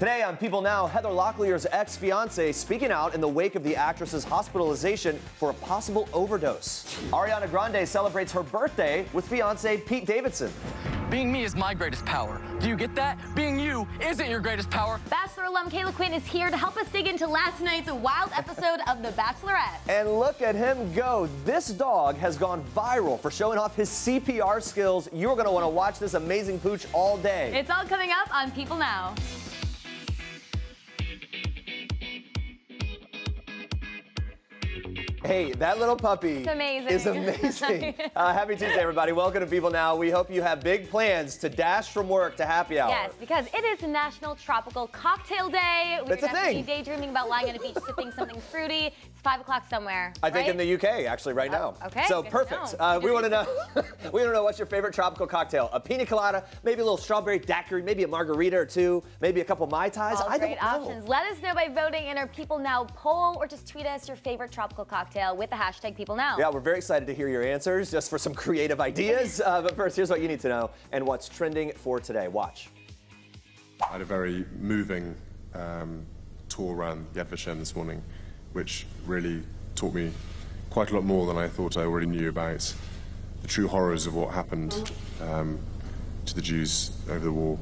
Today on People Now, Heather Locklear's ex fiance speaking out in the wake of the actress's hospitalization for a possible overdose. Ariana Grande celebrates her birthday with fiance Pete Davidson. Being me is my greatest power. Do you get that? Being you isn't your greatest power. Bachelor alum Caila Quinn is here to help us dig into last night's wild episode of The Bachelorette. And look at him go. This dog has gone viral for showing off his CPR skills. You're going to want to watch this amazing pooch all day. It's all coming up on People Now. Hey, that little puppy It's amazing. is amazing. uh, happy Tuesday, everybody. Welcome to People Now. We hope you have big plans to dash from work to happy hour. Yes, because it is National Tropical Cocktail Day. We're That's a thing. daydreaming about lying on a beach sipping something fruity. It's five o'clock somewhere. I think in the UK, actually, right now. Oh, okay, So good to perfect. Uh, we want to know. we want to know what's your favorite tropical cocktail? A pina colada, maybe a little strawberry daiquiri, maybe a margarita or two, maybe a couple mai tais. All I great don't know. options. Let us know by voting in our People Now poll or just tweet us your favorite tropical cocktail with the hashtag People Now. Yeah, we're very excited to hear your answers, just for some creative ideas. Uh, but first, here's what you need to know and what's trending for today. Watch. I had a very moving um, tour around Yad Vashem this morning, which really taught me quite a lot more than I thought I already knew about the true horrors of what happened um, to the Jews over the war.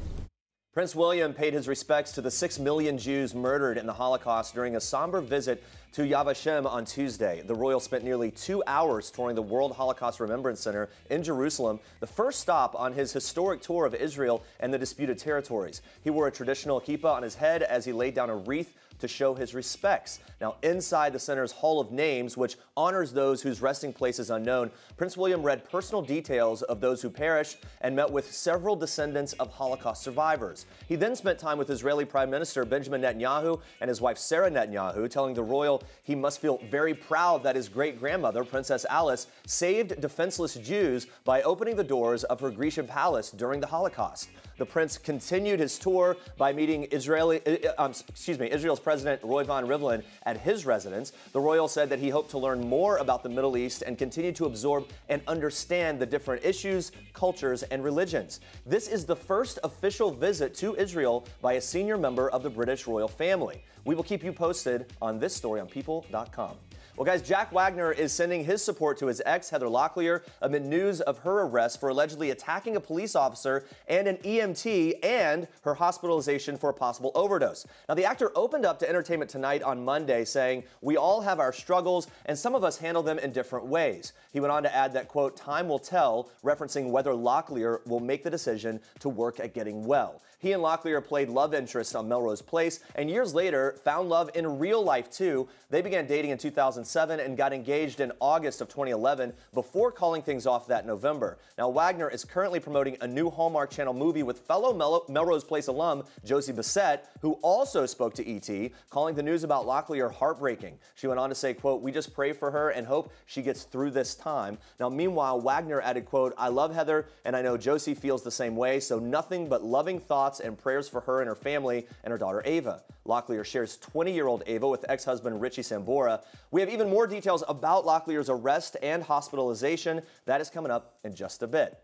Prince William paid his respects to the six million Jews murdered in the Holocaust during a somber visit to Yad Vashem on Tuesday. The royal spent nearly two hours touring the World Holocaust Remembrance Center in Jerusalem, the first stop on his historic tour of Israel and the disputed territories. He wore a traditional kippah on his head as he laid down a wreath to show his respects. Now, inside the center's Hall of Names, which honors those whose resting place is unknown, Prince William read personal details of those who perished and met with several descendants of Holocaust survivors. He then spent time with Israeli Prime Minister Benjamin Netanyahu and his wife Sarah Netanyahu, telling the royal he must feel very proud that his great grandmother, Princess Alice, saved defenseless Jews by opening the doors of her Grecian palace during the Holocaust. The prince continued his tour by meeting Israeli, uh, um, excuse me, Israel's President Reuven Rivlin at his residence. The royal said that he hoped to learn more about the Middle East and continue to absorb and understand the different issues, cultures, and religions. This is the first official visit to Israel by a senior member of the British royal family. We will keep you posted on this story on people.com. Well, guys, Jack Wagner is sending his support to his ex, Heather Locklear, amid news of her arrest for allegedly attacking a police officer and an EMT and her hospitalization for a possible overdose. Now, the actor opened up to Entertainment Tonight on Monday saying, We all have our struggles, and some of us handle them in different ways. He went on to add that, quote, time will tell, referencing whether Locklear will make the decision to work at getting well. He and Locklear played love interest on Melrose Place, and years later found love in real life too. They began dating in 2007 and got engaged in August of 2011 before calling things off that November. Now Wagner is currently promoting a new Hallmark Channel movie with fellow Mel- Melrose Place alum Josie Bissett, who also spoke to ET, calling the news about Locklear heartbreaking. She went on to say, "quote We just pray for her and hope she gets through this time." Now, meanwhile, Wagner added, "quote I love Heather, and I know Josie feels the same way. So nothing but loving thoughts." And prayers for her and her family and her daughter Ava. Locklear shares 20 year old Ava with ex husband Richie Sambora. We have even more details about Locklear's arrest and hospitalization. That is coming up in just a bit.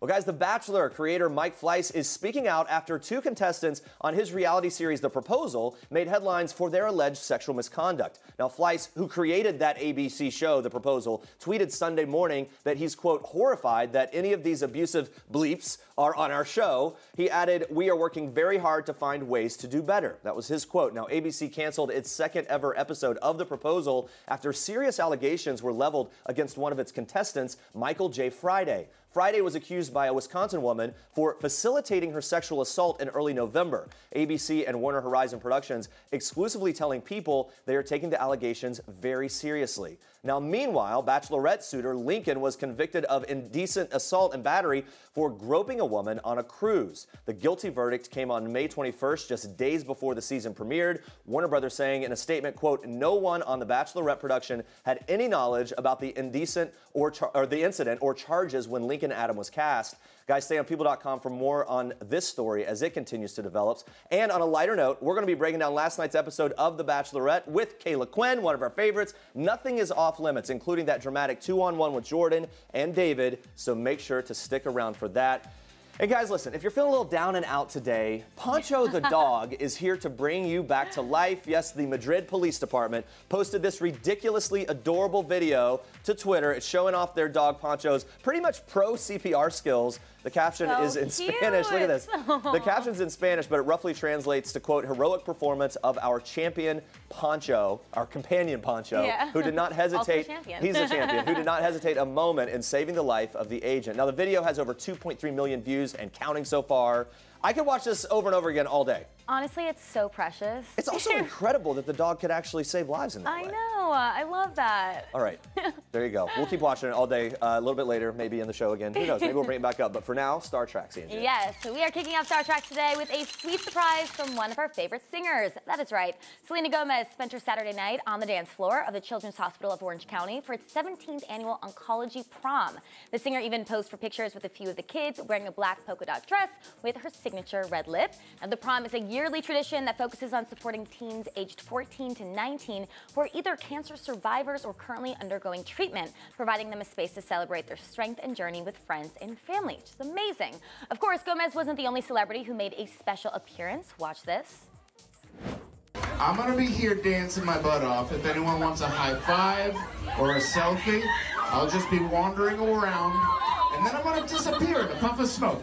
Well, guys, The Bachelor creator Mike Fleiss is speaking out after two contestants on his reality series The Proposal made headlines for their alleged sexual misconduct. Now, Fleiss, who created that ABC show, The Proposal, tweeted Sunday morning that he's, quote, horrified that any of these abusive bleeps are on our show. He added, We are working very hard to find ways to do better. That was his quote. Now, ABC canceled its second ever episode of The Proposal after serious allegations were leveled against one of its contestants, Michael J. Friday. Friday was accused by a Wisconsin woman for facilitating her sexual assault in early November. ABC and Warner Horizon Productions exclusively telling people they are taking the allegations very seriously. Now, meanwhile, Bachelorette suitor Lincoln was convicted of indecent assault and battery for groping a woman on a cruise. The guilty verdict came on May 21st, just days before the season premiered. Warner Brothers saying in a statement, quote, no one on the Bachelorette production had any knowledge about the indecent or, or the incident or charges when Lincoln Adim was cast. Guys, stay on people.com for more on this story as it continues to develop. And on a lighter note, we're going to be breaking down last night's episode of The Bachelorette with Caila Quinn, one of our favorites. Nothing is off limits, including that dramatic two on one with Jordan and David. So make sure to stick around for that. Hey guys, listen, if you're feeling a little down and out today, Poncho the dog is here to bring you back to life. Yes, the Madrid Police Department posted this ridiculously adorable video to Twitter. It's showing off their dog Poncho's pretty much pro CPR skills. The caption So is in cute. Spanish. Look at this. The caption's in Spanish, but it roughly translates to quote, heroic performance of our champion Poncho, our companion Poncho, Yeah. who did not hesitate. champion. He's a champion who did not hesitate a moment in saving the life of the agent. Now, the video has over 2.3 million views and counting so far. I could watch this over and over again all day. Honestly, it's so precious. It's also incredible that the dog could actually save lives in that I way. know. I love that. All right, there you go. We'll keep watching it all day. Uh, a little bit later, maybe in the show again. Who knows? Maybe we'll bring it back up. But for now, Star Tracks, CNG. Yes, so we are kicking off Star Tracks today with a sweet surprise from one of our favorite singers. That is right. Selena Gomez spent her Saturday night on the dance floor of the Children's Hospital of Orange County for its 17th annual oncology prom. The singer even posed for pictures with a few of the kids wearing a black polka dot dress with her signature red lip. And the prom is a yearly tradition that focuses on supporting teens aged 14 to 19 who are either cancer survivors or currently undergoing treatment, providing them a space to celebrate their strength and journey with friends and family, which is amazing. Of course, Gomez wasn't the only celebrity who made a special appearance. Watch this. I'm gonna be here dancing my butt off. If anyone wants a high five or a selfie, I'll just be wandering around, and then I'm gonna disappear in a puff of smoke.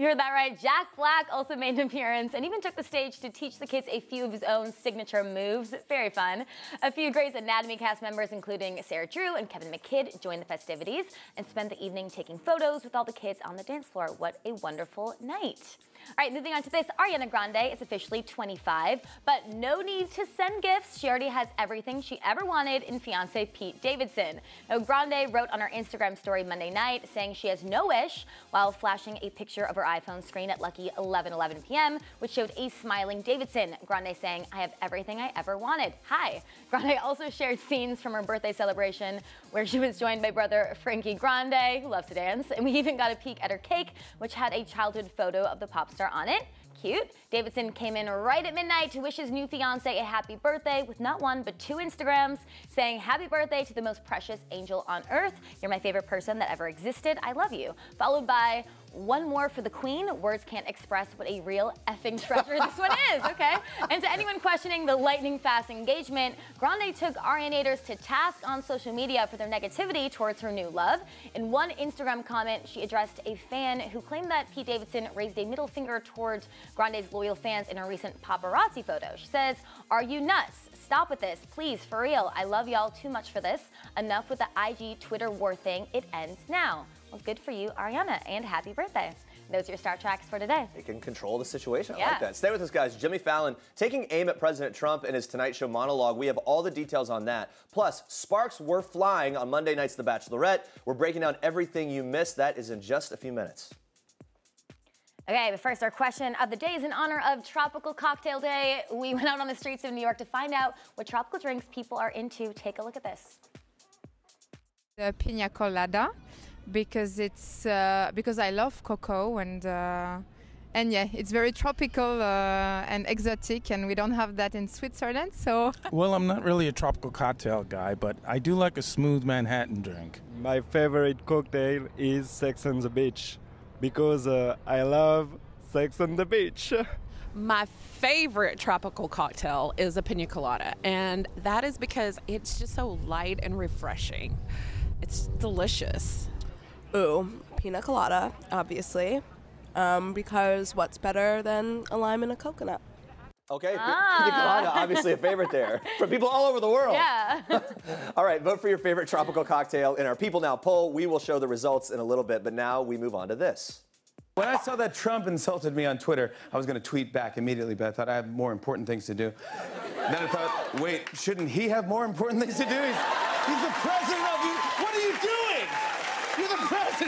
You heard that right. Jack Black also made an appearance and even took the stage to teach the kids a few of his own signature moves. Very fun. A few Grey's Anatomy cast members, including Sarah Drew and Kevin McKidd, joined the festivities and spent the evening taking photos with all the kids on the dance floor. What a wonderful night. All right, moving on to this. Ariana Grande is officially 25, but no need to send gifts. She already has everything she ever wanted in fiance Pete Davidson. Now, Grande wrote on her Instagram story Monday night saying she has no wish while flashing a picture of her iPhone screen at lucky 11:11 p.m., which showed a smiling Davidson. Grande saying, "I have everything I ever wanted." Hi. Grande also shared scenes from her birthday celebration where she was joined by brother Frankie Grande, who loves to dance, and we even got a peek at her cake, which had a childhood photo of the pop star on it. Cute. Davidson came in right at midnight to wish his new fiance a happy birthday with not one but two Instagrams saying happy birthday to the most precious angel on earth. You're my favorite person that ever existed. I love you. Followed by one more for the queen. Words can't express what a real effing treasure this one is, okay? And to anyone questioning the lightning fast engagement, Grande took Arianators to task on social media for their negativity towards her new love. In one Instagram comment, she addressed a fan who claimed that Pete Davidson raised a middle finger towards Grande's loyal fans in a recent paparazzi photo. She says, Are you nuts? Stop with this, please, for real. I love y'all too much for this. Enough with the IG Twitter war thing. It ends now. Well, good for you, Ariana, and happy birthday. Those are your Star Tracks for today. They can control the situation. I Yeah. like that. Stay with us, guys. Jimmy Fallon taking aim at President Trump in his Tonight Show monologue. We have all the details on that. Plus, sparks were flying on Monday night's The Bachelorette. We're breaking down everything you missed. That is in just a few minutes. Okay, but first, our question of the day is in honor of Tropical Cocktail Day. We went out on the streets of New York to find out what tropical drinks people are into. Take a look at this. the pina colada because it's uh, because I love cocoa and uh, and yeah, it's very tropical uh, and exotic, and we don't have that in Switzerland. So Well, I'm not really a tropical cocktail guy, but I do like a smooth Manhattan drink. My favorite cocktail is Sex on the Beach because uh, I love Sex on the Beach. My favorite tropical cocktail is a pina colada, and that is because it's just so light and refreshing. It's delicious. Ooh, pina colada, obviously. Um, because what's better than a lime and a coconut? Okay, Pina Colada, obviously a favorite there for people all over the world. Yeah. All right, vote for your favorite tropical cocktail in our People Now poll. We will show the results in a little bit, but now we move on to this. When I saw that Trump insulted me on Twitter, I was going to tweet back immediately, but I thought I have more important things to do. then I thought, wait, shouldn't he have more important things to do? He's, he's the president of you. What are you doing? You're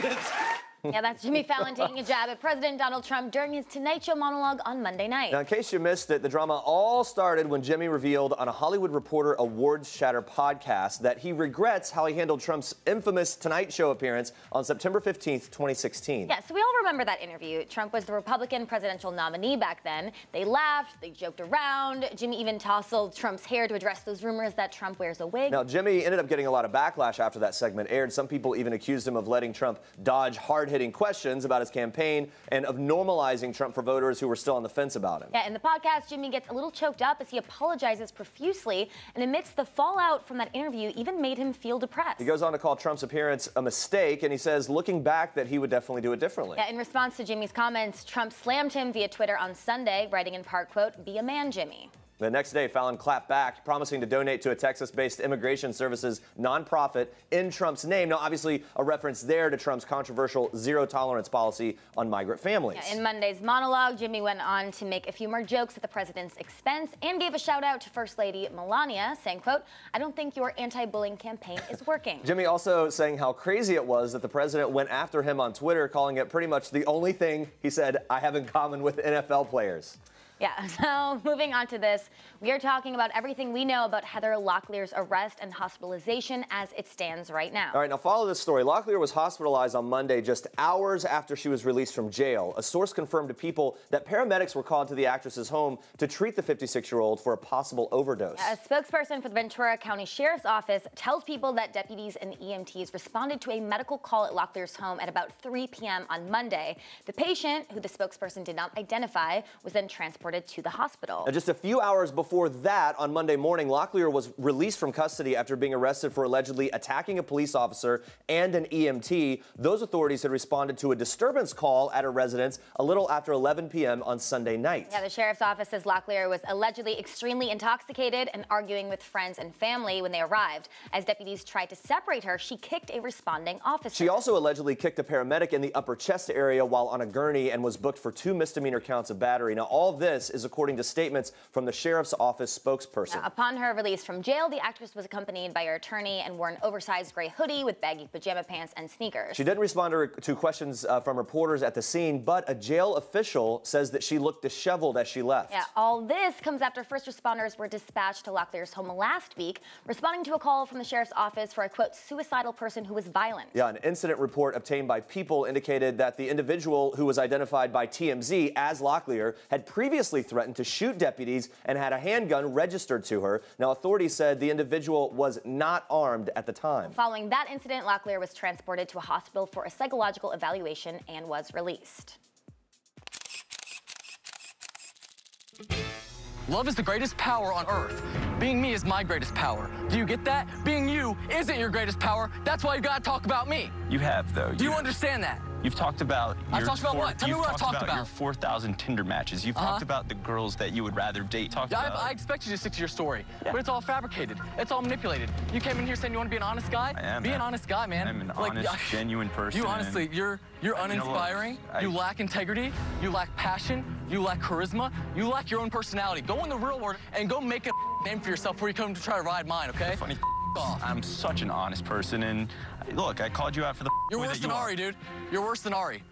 president. Yeah, that's Jimmy Fallon taking a jab at President Donald Trump during his Tonight Show monologue on Monday night. Now, in case you missed it, the drama all started when Jimmy revealed on a Hollywood Reporter Awards Chatter podcast that he regrets how he handled Trump's infamous Tonight Show appearance on September 15th, 2016. Yeah, so we all remember that interview. Trump was the Republican presidential nominee back then. They laughed, they joked around. Jimmy even tousled Trump's hair to address those rumors that Trump wears a wig. Now, Jimmy ended up getting a lot of backlash after that segment aired. Some people even accused him of letting Trump dodge hard hitting questions about his campaign and of normalizing Trump for voters who were still on the fence about him. Yeah, in the podcast, Jimmy gets a little choked up as he apologizes profusely and admits the fallout from that interview even made him feel depressed. He goes on to call Trump's appearance a mistake, and he says, looking back, that he would definitely do it differently. Yeah, in response to Jimmy's comments, Trump slammed him via Twitter on Sunday, writing in part, quote, be a man, Jimmy. The next day, Fallon clapped back, promising to donate to a Texas based immigration services nonprofit in Trump's name. Now, obviously, a reference there to Trump's controversial zero tolerance policy on migrant families. Yeah, in Monday's monologue, Jimmy went on to make a few more jokes at the president's expense and gave a shout out to First Lady Melania, saying, quote, I don't think your anti bullying campaign is working. Jimmy also saying how crazy it was that the president went after him on Twitter, calling it pretty much the only thing he said I have in common with NFL players. Yeah, so moving on to this, we are talking about everything we know about Heather Locklear's arrest and hospitalization as it stands right now. All right, now follow this story. Locklear was hospitalized on Monday just hours after she was released from jail. A source confirmed to people that paramedics were called to the actress's home to treat the 56 year old for a possible overdose. A spokesperson for the Ventura County Sheriff's Office tells people that deputies and EMTs responded to a medical call at Locklear's home at about 3 p.m. on Monday. The patient, who the spokesperson did not identify, was then transported to the hospital. Now, just a few hours before that, on Monday morning, Locklear was released from custody after being arrested for allegedly attacking a police officer and an EMT. Those authorities had responded to a disturbance call at a residence a little after 11 p.m. on Sunday night. Yeah, the sheriff's office says Locklear was allegedly extremely intoxicated and arguing with friends and family when they arrived. As deputies tried to separate her, she kicked a responding officer. She also allegedly kicked a paramedic in the upper chest area while on a gurney and was booked for two misdemeanor counts of battery. Now, all this is according to statements from the sheriff's office spokesperson. Now, upon her release from jail, the actress was accompanied by her attorney and wore an oversized gray hoodie with baggy pajama pants and sneakers. She didn't respond to, to questions uh, from reporters at the scene, but a jail official says that she looked disheveled as she left. Yeah, all this comes after first responders were dispatched to Locklear's home last week, responding to a call from the sheriff's office for a quote suicidal person who was violent. Yeah, an incident report obtained by People indicated that the individual who was identified by TMZ as Locklear had previously threatened to shoot deputies and had a handgun registered to her. Now, authorities said the individual was not armed at the time. Following that incident, Locklear was transported to a hospital for a psychological evaluation and was released. Love is the greatest power on earth. Being me is my greatest power. Do you get that? Being you isn't your greatest power. That's why you gotta talk about me. You have, though. Do you understand that? You've talked about. I've talked about four- what? Tell me what I've talked about. about. Your 4,000 Tinder matches. You've Uh-huh. talked about the girls that you would rather date. Talked I, about. I expect you to stick to your story, but it's all fabricated. It's all manipulated. You came in here saying you want to be an honest guy. I am, Be an honest guy, man. I'm an Like, honest, I- genuine person. You honestly, you're you're You know uninspiring. I- you lack integrity. You lack passion. You lack charisma. You lack your own personality. Go in the real world and go make a name for yourself before you come to try to ride mine. Okay? Off. I'm such an honest person, and look, I called you out for the. You're worse than you. Arie, dude. You're worse than Arie.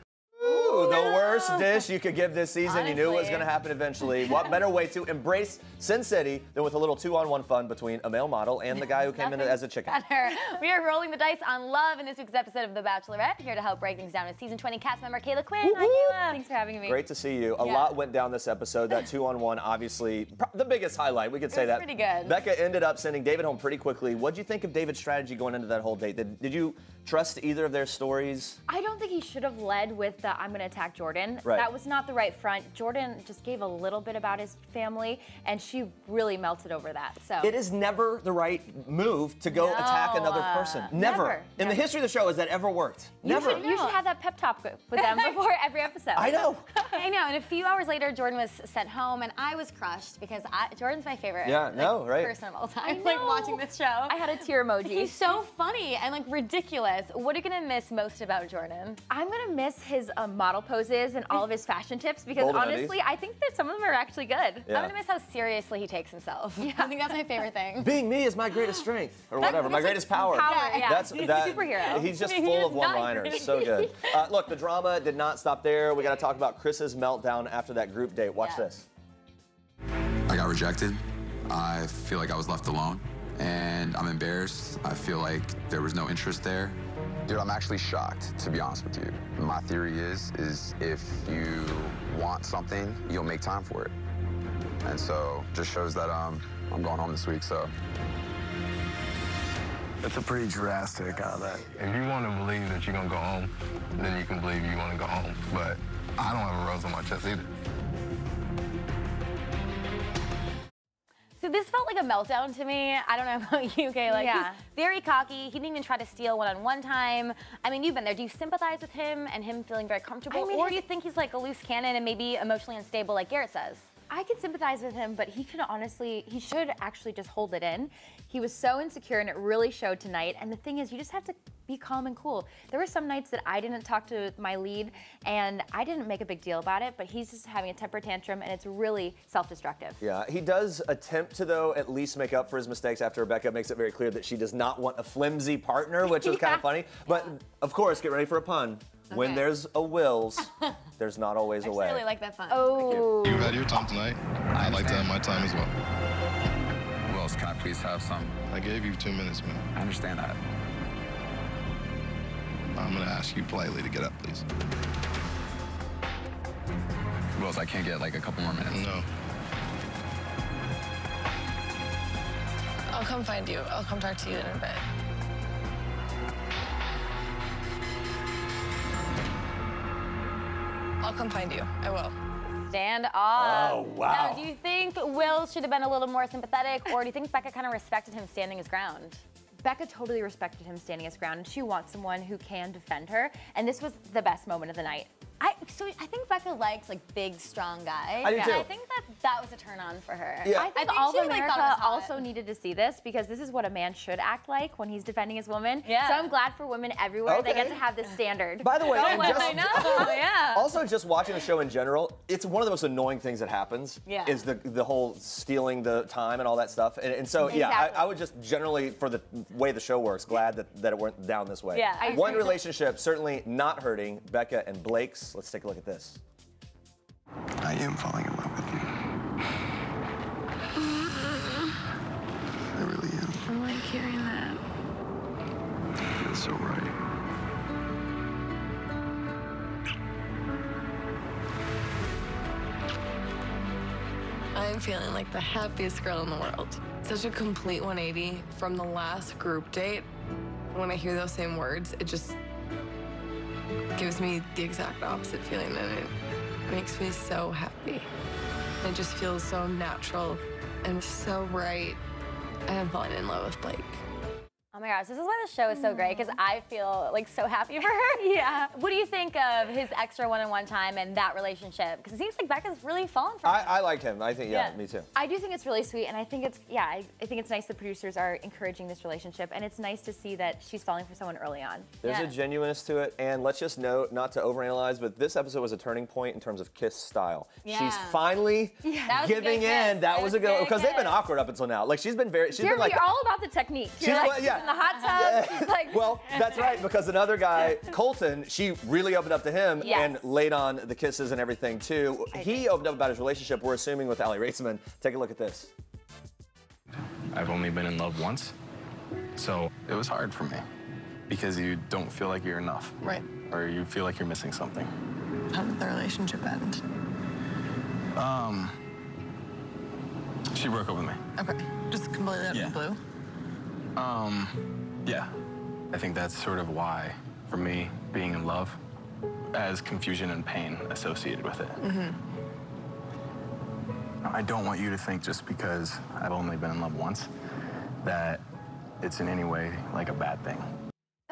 Ooh, the worst dish you could give this season. You knew it was going to happen eventually. What better way to embrace Sin City than with a little two-on-one fun between a male model and the guy who came in as a chicken? Better. We are rolling the dice on love in this week's episode of The Bachelorette. Here to help break things down is season 20 cast member Caila Quinn. Hi, Caila. Thanks for having me. Great to see you. A Yeah. lot went down this episode. That two-on-one, obviously, the biggest highlight. We could say that. pretty good. Becca ended up sending David home pretty quickly. What'd you think of David's strategy going into that whole date? Did, did you trust either of their stories? I don't think he should have led with the I'm going to attack Jordan. Right. That was not the right front. Jordan just gave a little bit about his family, and she really melted over that. So It is never the right move to go No, attack another uh, person. Never. never, In the history of the show, has that ever worked? you never. should, you should have that pep talk with them before every episode. I know. I know. And a few hours later, Jordan was sent home, and I was crushed because I, Jordan's my favorite Yeah, like, no, right. person of all time. I Like watching this show. I had a tear emoji. He's so funny and like ridiculous. What are you gonna miss most about Jordan? I'm gonna miss his uh, model poses and all of his fashion tips because Golden honestly, undies. I think that some of them are actually good. Yeah. I'm gonna miss how seriously he takes himself. Yeah. I think that's my favorite thing. Being me is my greatest strength, or whatever, my greatest power. Power, yeah. That's He's a that, superhero. He's just full is of one-liners. So good. Uh, look, the drama did not stop there. We got to talk about Chris's meltdown after that group date. Watch Yeah. this. I got rejected. I feel like I was left alone, and I'm embarrassed. I feel like there was no interest there. Dude, I'm actually shocked, to be honest with you. My theory is, is if you want something, you'll make time for it. And so, just shows that um, I'm going home this week. So, That's a pretty drastic comment. If you want to believe that you're gonna go home, then you can believe you want to go home. But I don't have a rose on my chest either. So this felt like a meltdown to me. I don't know about you, Caila. Yeah. He's very cocky. He didn't even try to steal one on one time. I mean, you've been there. Do you sympathize with him and him feeling very comfortable? I mean, or do you think he's like a loose cannon and maybe emotionally unstable like Garrett says? I can sympathize with him, but he can honestly, he should actually just hold it in. He was so insecure and it really showed tonight. And the thing is, you just have to be calm and cool. There were some nights that I didn't talk to my lead and I didn't make a big deal about it, but he's just having a temper tantrum and it's really self destructive. Yeah, he does attempt to, though, at least make up for his mistakes after Rebecca makes it very clear that she does not want a flimsy partner, which was kind of funny. But of course, get ready for a pun. When Okay. there's a Wills, there's not always a way. I really like that fun. Oh. You had your time tonight. I'd like to have my time as well. Wills, can I please have some? I gave you two minutes, man. I understand that. I'm gonna ask you politely to get up, please. Wills, I can't get like a couple more minutes. No. I'll come find you. I'll come talk to you in a bit. I'll come find you. I will. Stand off. Oh, wow. Now, do you think Will should have been a little more sympathetic, or do you think Becca kind of respected him standing his ground? Becca totally respected him standing his ground, and she wants someone who can defend her. And this was the best moment of the night. I so I think Becca likes like big, strong guys. I do and too. I think that that was a turn on for her. Yeah. I think think all of America thought it was hot. also needed to see this because this is what a man should act like when he's defending his woman. Yeah. So I'm glad for women everywhere they get to have this standard. By the way, Oh, just- I know. yeah. Also, just watching the show in general, it's one of the most annoying things that happens. Yeah. Is the the whole stealing the time and all that stuff. And, and so, yeah, I, I would just generally, for the way the show works, glad that, that it went down this way. Yeah, I One agree. relationship certainly not hurting Becca and Blake's. Let's take a look at this. I am falling in love with you. I really am. I like hearing that. It's so right. I'm feeling like the happiest girl in the world. Such a complete 180 from the last group date. When I hear those same words, it just gives me the exact opposite feeling, and it makes me so happy. It just feels so natural and so right. I'm falling in love with Blake. My gosh, this is why the show is so great because mm-hmm. I feel like so happy for her. yeah. What do you think of his extra one-on-one time and that relationship? Because it seems like Becca's really fallen for him. I, I like him. I think, yeah, Yeah. me too. I do think it's really sweet, and I think it's yeah, I, I think it's nice the producers are encouraging this relationship, and it's nice to see that she's falling for someone early on. There's Yeah. a genuineness to it, and let's just note, not to overanalyze, but this episode was a turning point in terms of kiss style. Yeah. She's finally That giving in. kiss. That It was was a a good good because they've been awkward up until now. Like she's been very, she's Jeremy, been like. you're all about the technique. You're She's like, what- yeah. She's in the hot tub. She's like, well, that's right, because another guy, Colton, she really opened up to him Yes. and laid on the kisses and everything too. He opened up about his relationship, we're assuming, with Aly Raisman. Take a look at this. I've only been in love once, so It was hard for me because you don't feel like you're enough, Right. or you feel like you're missing something. How did the relationship end? Um, she broke up with me. Okay. Just completely out Yeah. of the blue. Um, yeah. I think that's sort of why, for me, being in love, as confusion and pain associated with it. Mm-hmm. I don't want you to think just because I've only been in love once that it's in any way like a bad thing.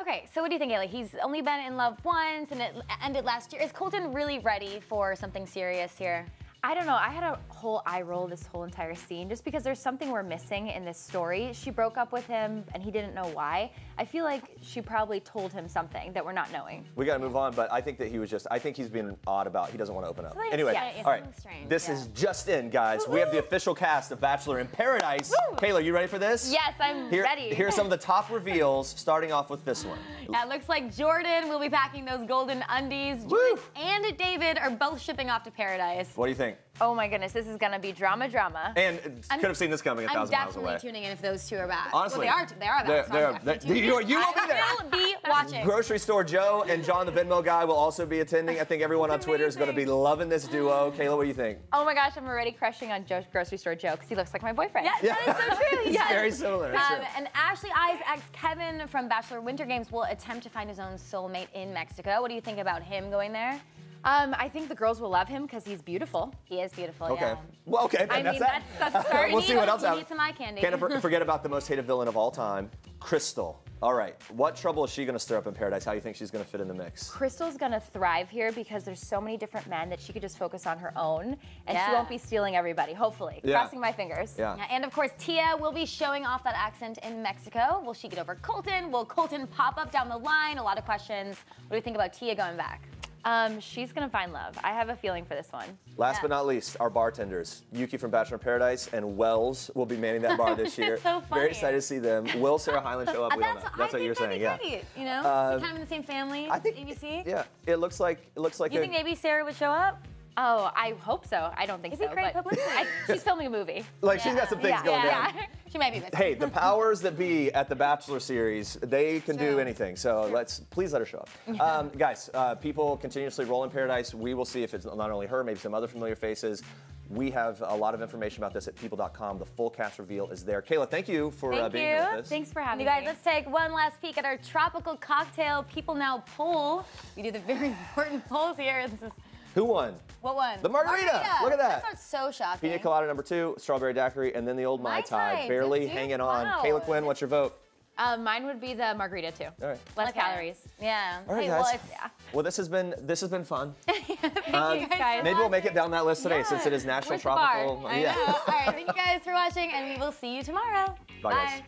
Okay, so what do you think, Ayla? He's only been in love once and it ended last year. Is Colton really ready for something serious here? I don't know. I had a whole eye roll this whole entire scene just because there's something we're missing in this story. She broke up with him and he didn't know why. I feel like she probably told him something that we're not knowing. We got to move on, but I think that he was just, I think he's being odd about, he doesn't want to open up. Something- Anyway, yeah, all right. strange, This yeah. is just in, guys. We have the official cast of Bachelor in Paradise. Caila, you ready for this? Yes, I'm Here, ready. Here's some of the top reveals, starting off with this one. It looks like Jordan will be packing those golden undies. Jordan and David are both shipping off to paradise. What do you think? Think? Oh my goodness, this is gonna be drama, drama. And I'm- could have seen this coming a I'm thousand miles away. I'm definitely tuning in if those two are back. Honestly, well, they are. They are back. they're- so they're- they- tuning you- in. you will be there. I will be watching. Grocery Store Joe and John the Venmo guy will also be attending. I think everyone on Twitter is going to be loving this duo. Caila, what do you think? Oh my gosh, I'm already crushing on Joe's grocery store Joe because he looks like my boyfriend. Yeah, that is so true. It's Yes. very similar. Um, and Ashley I's ex Kevin from Bachelor Winter Games will attempt to find his own soulmate in Mexico. What do you think about him going there? Um, I think the girls will love him because he's beautiful. He is beautiful. Okay. Yeah. Well, okay. I that's mean, that. that's, that's starting. we'll see what else You happens. need some eye candy. Can't for- forget about the most hated villain of all time, Krystal. All right. What trouble is she going to stir up in Paradise? How do you think she's going to fit in the mix? Krystal's gonna thrive here because there's so many different men that she could just focus on her own, and she won't be stealing everybody. Hopefully, Yeah. crossing my fingers. Yeah. And of course, Tia will be showing off that accent in Mexico. Will she get over Colton? Will Colton pop up down the line? A lot of questions. What do you think about Tia going back? Um, she's gonna find love. I have a feeling for this one. Last but not least, our bartenders, Yuki from Bachelor in Paradise and Wells will be manning that bar this year. so funny. Very excited to see them. Will Sarah Hyland show up? We don't know. That's what you're saying, yeah. Great, you know, Uh, kind of in the same family. I think- ABC. Yeah, it looks like it looks like You a, think maybe Sarah would show up? Oh, I hope so. I don't think It'd be so. great but publicity. I- she's filming a movie. like she's got some things Yeah, going yeah, down. Yeah. She might be missing. Hey, the powers that be at the Bachelor series, they can do anything. So let's please let her show up. Um, guys, uh, people continuously roll in Paradise. We will see if it's not only her, maybe some other familiar faces. We have a lot of information about this at people.com. The full cast reveal is there. Caila, thank you for Thank uh, being you. here with us. Thanks for having me. You guys, let's take one last peek at our tropical cocktail People Now poll. We do the very important polls here. This is Who won? what one? The margarita. Look at that. That's not so shocking. Pina colada number two, strawberry daiquiri, and then the old Mai Mai Tai, Tai, barely good hanging on. Wow. Caila Quinn, what's your vote? Uh, mine would be the margarita too. All right. Less Okay. calories. Yeah. All right, hey, guys. well, yeah. Well, this has been this has been fun. Thank Um, you guys. Maybe we'll make it down that list today since it is National Where's? Tropical. I yeah. know. All right. Thank you guys for watching, and we will see you tomorrow. Bye, guys.